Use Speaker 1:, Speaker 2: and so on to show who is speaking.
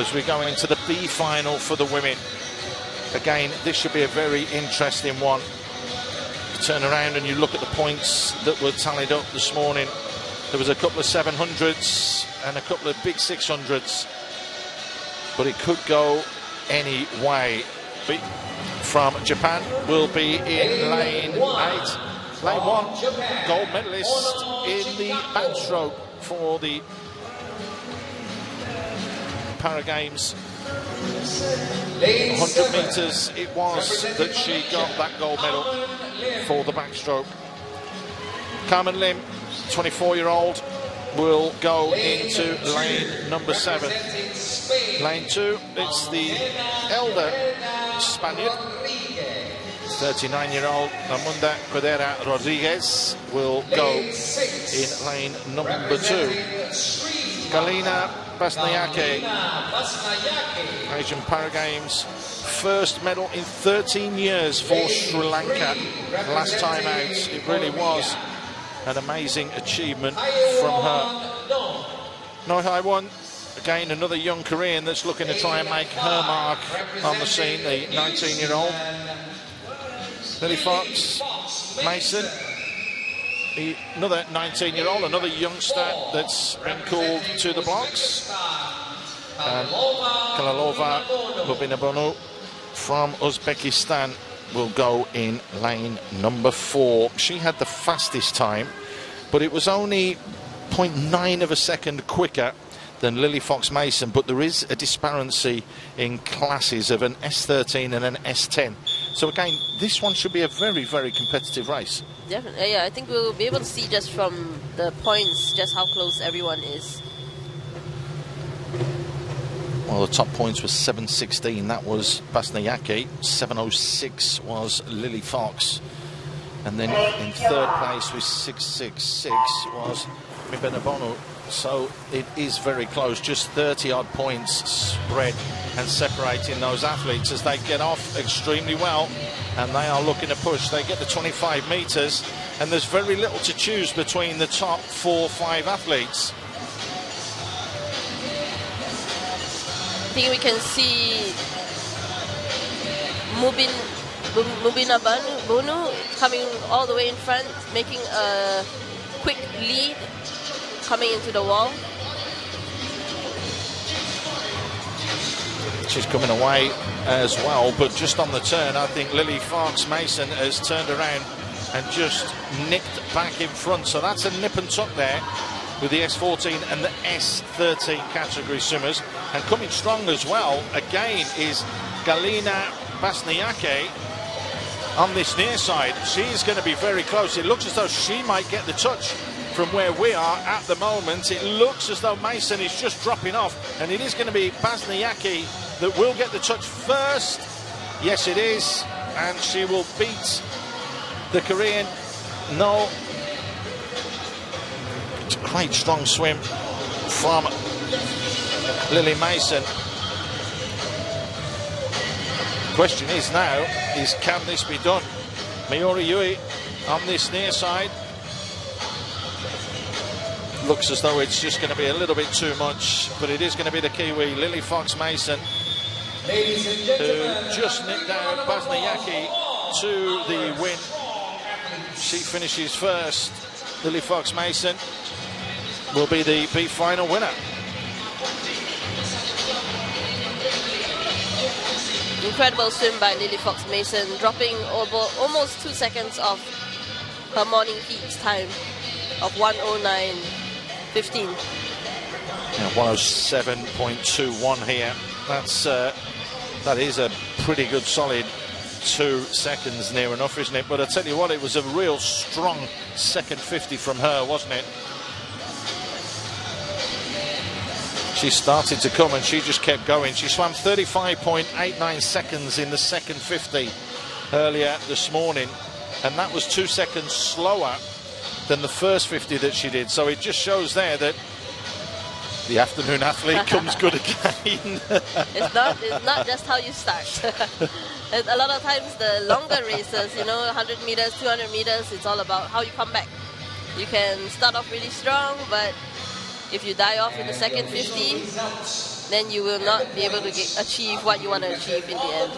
Speaker 1: As we go into the B final for the women. Again, this should be a very interesting one. You turn around and you look at the points that were tallied up this morning. There was a couple of 700s and a couple of big 600s. But it could go any way. From Japan will be in lane 8. Lane 1, gold medalist in the backstroke for the Para Games. 100 metres it was that she got that gold medal for the backstroke. Carmen Lim, 24 year old, will go into lane number seven. Lane two, it's the elder Spaniard, 39 year old Amanda Cordera Rodriguez will go in lane number two. Galina Basnayake, Asian Para Games, first medal in 13 years for Sri Lanka. Last time out, it really was an amazing achievement from her. No high one. Again, another young Korean that's looking to try and make her mark on the scene, the 19 year old. Lili-Fox, Mason, another 19 year old, another youngster that's been called to the blocks. And Kalalova Lubinabonu from Uzbekistan will go in lane number four. She had the fastest time, but it was only 0.9 of a second quicker than Lili-Fox Mason, but there is a disparity in classes of an S13 and an S10. So again, this one should be a very, very competitive race.
Speaker 2: Definitely, yeah. I think we'll be able to see just from the points just how close everyone is.
Speaker 1: Well, the top points was 716. That was Basnayake. 706 was Lili-Fox. And then in third place with 666 was Mubinabonu. So it is very close, just 30 odd points spread and separating those athletes as they get off extremely well and they are looking to push. They get the 25 metres and there's very little to choose between the top four, five athletes.
Speaker 2: I think we can see Mubin Mubina Bonu coming all the way in front, making a quick lead coming into the wall.
Speaker 1: She's coming away as well, but just on the turn, I think Lili-Fox Mason has turned around and just nicked back in front. So that's a nip and tuck there with the S14 and the S13 category swimmers. And coming strong as well, again, is Galina Basnayake on this near side. She's going to be very close. It looks as though she might get the touch from where we are at the moment. It looks as though Mason is just dropping off, and it is going to be Basnayake that will get the touch first. Yes, it is, and she will beat the Korean. No. It's a great strong swim from Lili Mason. Question is now, is can this be done? Miori Yui on this near side looks as though it's just going to be a little bit too much, but it is going to be the Kiwi, Lili-Fox Mason, who just nipped out Basnayake to the win. She finishes first. Lili-Fox Mason will be the B final winner.
Speaker 2: Incredible swim by Lili-Fox Mason, dropping over almost two seconds off her morning heat time of 109.15.
Speaker 1: Yeah, 107.21 here. That's uh, that is a pretty good solid two seconds near enough, isn't it? But I tell you what, it was a real strong second 50 from her, wasn't it? She started to come and she just kept going. She swam 35.89 seconds in the second 50 earlier this morning, and that was two seconds slower than the first 50 that she did. So it just shows there that the afternoon athlete comes good again.
Speaker 2: it's not it's not just how you start. a lot of times the longer races, you know, 100 meters, 200 meters, it's all about how you come back. You can start off really strong, but if you die off in the second 50, then you will not be able to get, achieve what you want to achieve in the end.